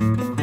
Mm-hmm.